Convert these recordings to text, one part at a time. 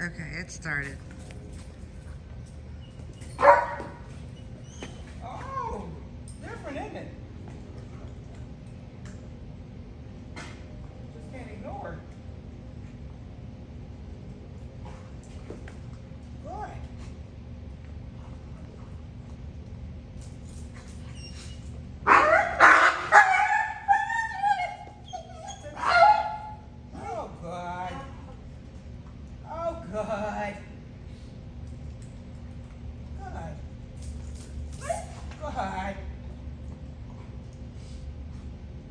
Okay, it started. Oh, different, isn't it? Just can't ignore it. Good. Oh, good. Oh, good. Good. Good.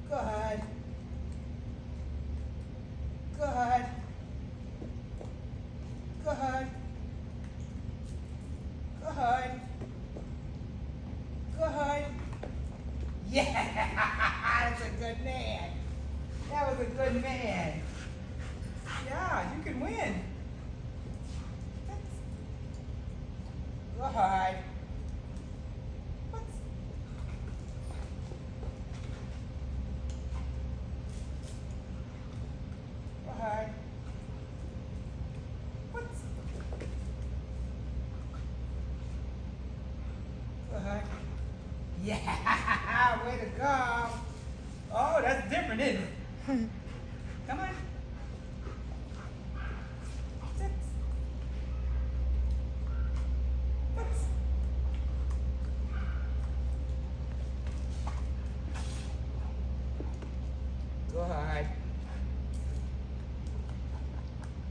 Good. Good. Good. Good. Good. Yeah, that's a good man. That was a good man. Yeah, you can win. Good. What? Good. What? Good. Yeah, way to go. Oh, that's different, isn't it? Come on. Sit. What? Go ahead.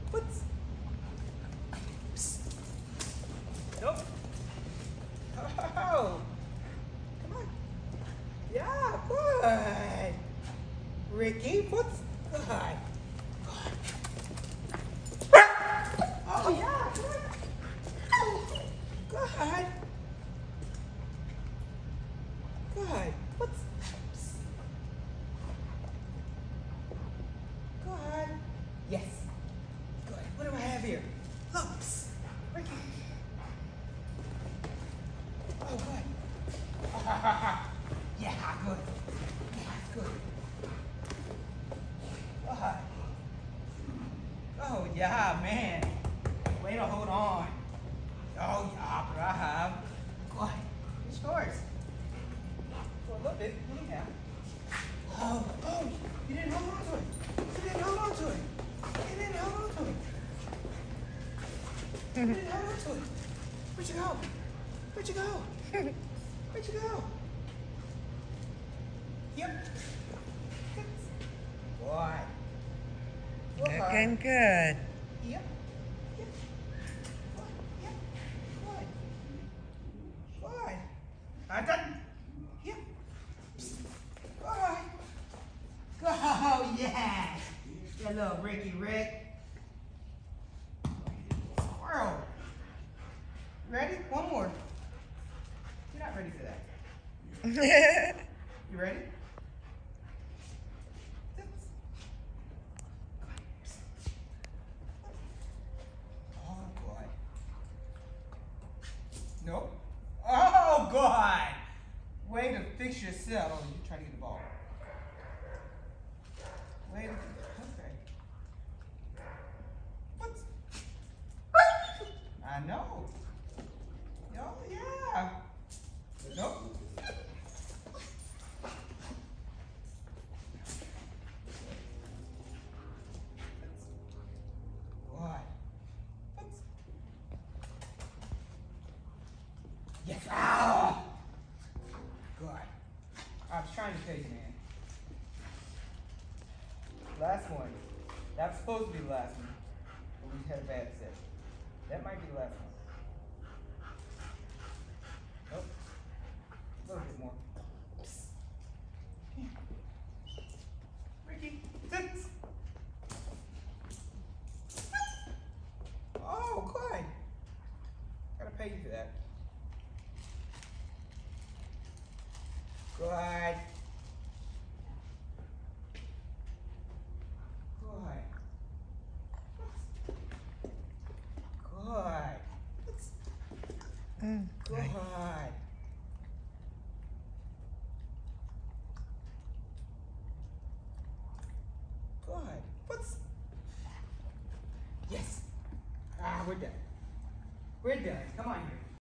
What? Psst. Nope. Oh. Come on. Yeah, good. Ricky, what's good? Good. Oh, yeah, good. What's. Yes. Good. What do I have here? Lumps. Ricky. Oh, good. yeah, good. Yeah. Good. Oh, yeah, man. Way to hold on. Oh, yeah, bravo. Good. It's yours. For a little bit, anyhow. Oh, oh, you didn't hold on to it. You didn't hold on to it. You didn't hold on to it. You didn't hold on to it. Where'd you go? Where'd you go? Where'd you go? Yep. Boy. Looking good. Yep. Yep. Good. Yep. Good. Good. I done. Yep. Good. Go, oh, yes. That little Ricky Rick. Squirrel. Ready? One more. You're not ready for that. You ready? Oh, boy. Nope. Oh, God. Way to fix yourself. Oh, you're trying to get the ball. Way to. Okay. What? I know. Oh, yeah. Nope. Boy. What? Yes. Ah. Good. I was trying to tell you, man. Last one. That was supposed to be the last one. But we had a bad set. That might be the last one. Nope. A little bit more. Psst. Here. Ricky, sit. Oh, good. Gotta pay you for that. Good. Good. Good. Mm. Good. Good. What's? Yes. Ah. we're done. We're done. Come on here.